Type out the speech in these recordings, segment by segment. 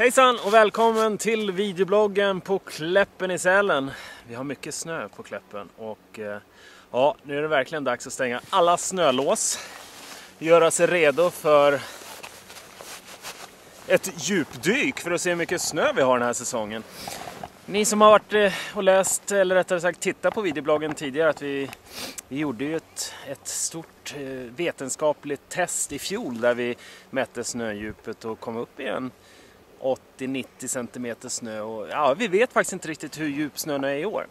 Hejsan och välkommen till videobloggen på Kläppen i Sälen. Vi har mycket snö på Kläppen och eh, ja, nu är det verkligen dags att stänga alla snölås. Göra sig redo för ett djupdyk för att se hur mycket snö vi har den här säsongen. Ni som har varit eh, och läst, eller rättare sagt tittat på videobloggen tidigare, att vi, vi gjorde ju ett, ett stort eh, vetenskapligt test i fjol där vi mätte snödjupet och kom upp i en 80-90 cm snö. Och, ja, vi vet faktiskt inte riktigt hur djup snön är i år.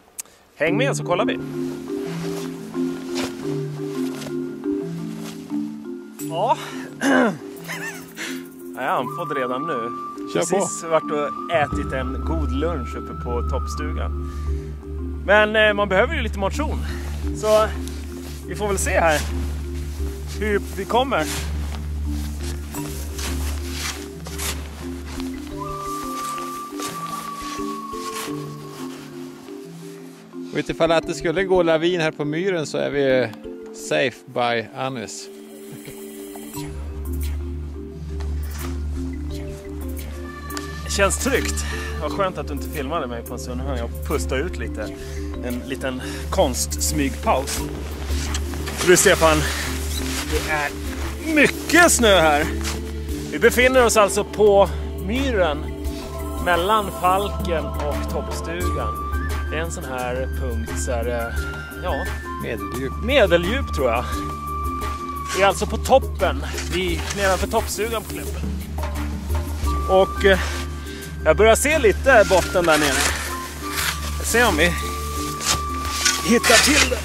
Häng med så kollar vi! Ja, jag är andfådd redan nu. Kör Precis varit och ätit en god lunch uppe på toppstugan. Men eh, man behöver ju lite motion. Så vi får väl se här hur vi kommer. Och utifall att det skulle gå lavin här på myren så är vi safe by Anis. Det känns tryggt. Vad skönt att du inte filmade mig på en stund. Nu hann jag pusta ut lite. En liten konstsmygpaus. Du Stefan, det är mycket snö här. Vi befinner oss alltså på myren mellan Falken och Toppstugan. Det är en sån här punkt så är det, ja, Medeldjup. medeldjup tror jag. Vi är alltså på toppen, vi, nedanför toppstugan på Kläppen. Och eh, jag börjar se lite botten där nere. Jag ser om vi hittar till.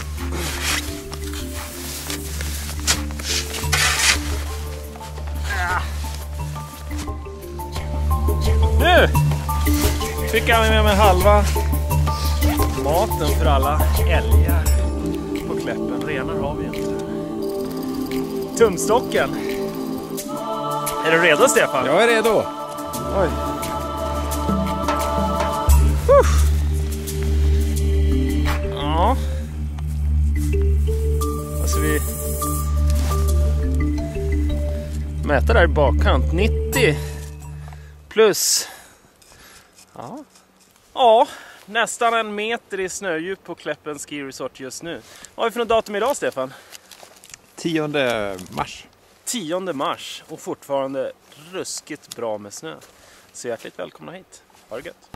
Ja. Nu fick jag med mig halva maten för alla älgar på Kläppen. Renar har vi inte. Tumstocken. Är du redo Stefan? Jag är redo. Oj. Ja. Alltså vi mäta där i bakkant. 90 plus. Ja. Ja, nästan en meter i snödjup på Kläppen Ski Resort just nu. Vad har vi för något datum idag Stefan? 10 mars. 10 mars och fortfarande ruskigt bra med snö. Så hjärtligt välkomna hit. Ha det gött!